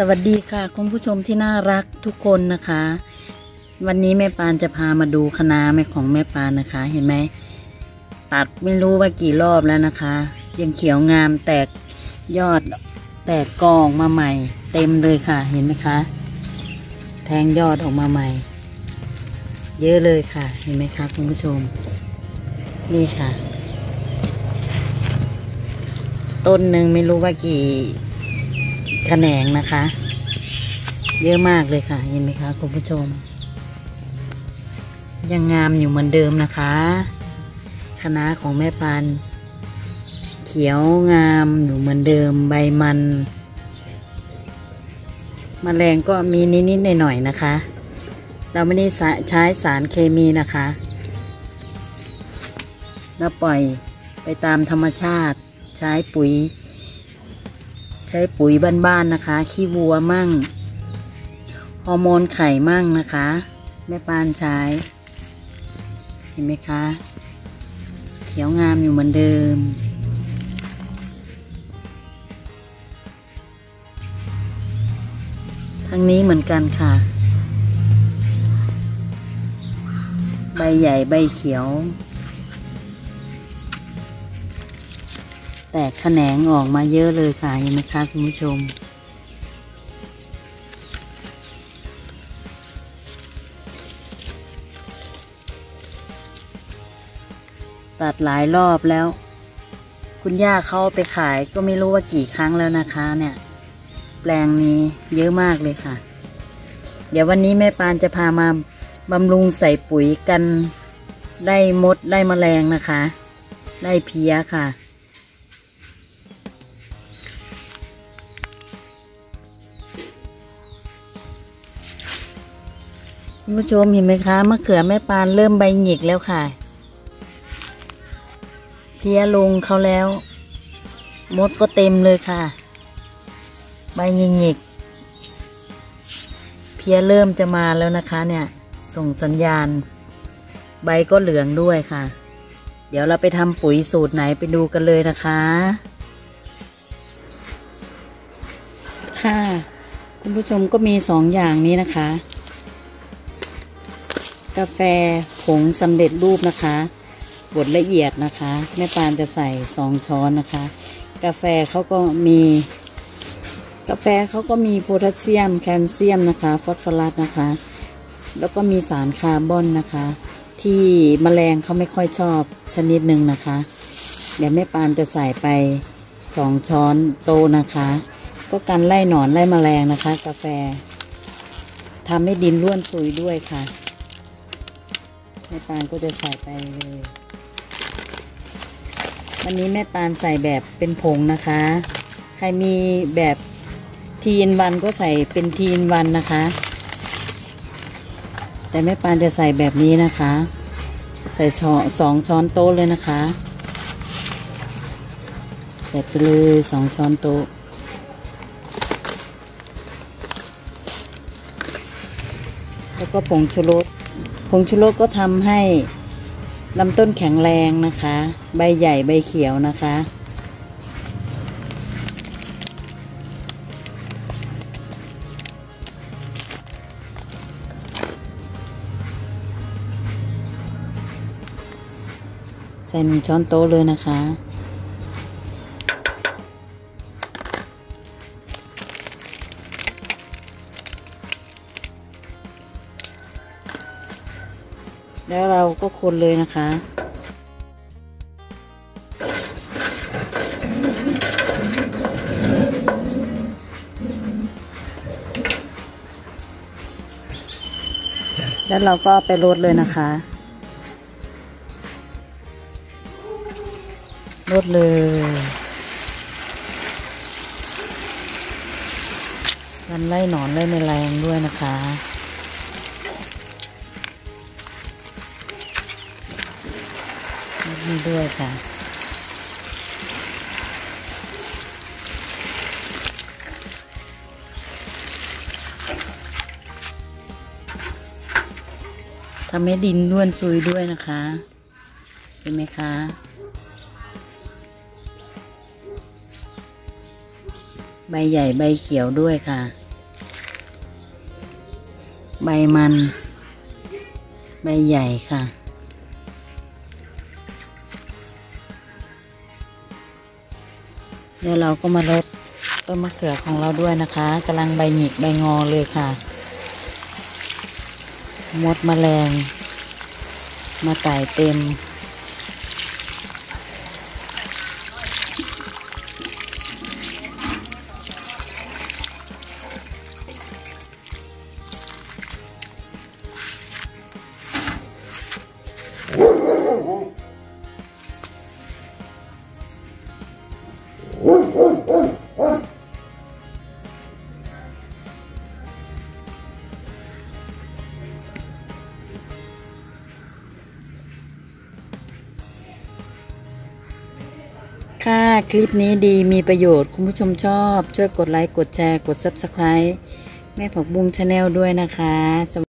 สวัสดีค่ะคุณผู้ชมที่น่ารักทุกคนนะคะ วันนี้แม่ปานจะพามาดูคณะแม่ของแม่ปานนะคะ เห็นไหมตัดไม่รู้ว่ากี่รอบแล้วนะคะ ยังเขียวงามแตกยอดแตกกองมาใหม่ เต็มเลยค่ะ เห็นไหมคะ แทงยอดออกมาใหม่ เยอะเลยค่ะ เห็นไหมคะคุณผู้ชม นี่ค่ะ ต้นหนึ่งไม่รู้ว่ากี่ แขนงนะคะ เยอะมากเลยค่ะ เห็นไหมคะคุณผู้ชม ยังงามอยู่เหมือนเดิมนะคะคณะของแม่ปานเขียวงามอยู่เหมือนเดิมใบมันมแมลงก็มีนิดๆหน่อยๆนะคะ เราไม่ได้ใช้สารเคมีนะคะเราปล่อยไปตามธรรมชาติใช้ปุ๋ย ใช้ปุ๋ยบ้านๆนะคะ ขี้วัวมั่ง ฮอร์โมนไข่มั่งนะคะ แม่ปานใช้ เห็นไหมคะ เขียวงามอยู่เหมือนเดิม ทางนี้เหมือนกันค่ะ ใบใหญ่ใบเขียว ตกแขนงออกมาเยอะเลยค่ะเห็นไหมคะคุณผู้ชม ตัดหลายรอบแล้ว คุณย่าเขาไปขายก็ไม่รู้ว่ากี่ครั้งแล้วนะคะ เนี่ย แปลงนี้เยอะมากเลยค่ะ เดี๋ยววันนี้แม่ปานจะพามาบำรุงใส่ปุ๋ยกัน ได้มดได้มแมลงนะคะ ได้เพี้ยค่ะ ผู้ชมเห็นไหมคะมะเขือแม่ปานเริ่มใบหงิกแล้วค่ะ เพี้ยลงเขาแล้ว มดก็เต็มเลยค่ะ ใบหงิกๆเพี้ยเริ่มจะมาแล้วนะคะเนี่ย ส่งสัญญาณ ใบก็เหลืองด้วยค่ะ เดี๋ยวเราไปทำปุ๋ยสูตรไหนไปดูกันเลยนะคะ ค่ะ คุณผู้ชมก็มีสองอย่างนี้นะคะ กาแฟผงสำเร็จรูปนะคะบดละเอียดนะคะแม่ปานจะใส่สองช้อนนะคะ กาแฟเขาก็มี กาแฟเขาก็มีโพแทสเซียม แคลเซียมนะคะฟอสฟอรัสนะคะ แล้วก็มีสารคาร์บอนนะคะ ที่มดแมลงเขาไม่ค่อยชอบชนิดหนึ่งนะคะ เดี๋ยวแม่ปานจะใส่ไปสองช้อนโตนะคะ ก็กันไล่หนอนไล่มดแมลงนะคะ กาแฟทำให้ดินร่วนซุยด้วยค่ะ แม่ปานก็จะใส่ไปเลย วันนี้แม่ปานใส่แบบเป็นผงนะคะ ใครมีแบบทีนวันก็ใส่เป็นทีนวันนะคะ แต่แม่ปานจะใส่แบบนี้นะคะ ใส่ช้อนสองช้อนโต๊ะเลยนะคะ ใส่ไปเลยสองช้อนโต๊ะแล้วก็ผงชูรส ผงชูรสก็ทำให้ลำต้นแข็งแรงนะคะ ใบใหญ่ใบเขียวนะคะ ใส่หนึ่งช้อนโต๊ะเลยนะคะ แล้วเราก็คนเลยนะคะ แล้วเราก็ไปรดเลยนะคะรดเลยกันไล่หนอนไล่แมลงด้วยนะคะ นี่ด้วยค่ะ ทำให้ดินร่วนซุยด้วยนะคะ เห็นไหมคะใบใหญ่ใบเขียวด้วยค่ะ ใบมัน ใบใหญ่ค่ะ เดี๋ยวเราก็มาลดต้นมะเขือของเราด้วยนะคะกำลังใบหงิกใบงอเลยค่ะ มดแมลง มาไต่เต็ม ค่ะ คลิปนี้ดีมีประโยชน์คุณผู้ชมชอบ ช่วยกดไลค์ กดแชร์ กด Subscribe แม่ผักบุ้งชาแนลด้วยนะคะ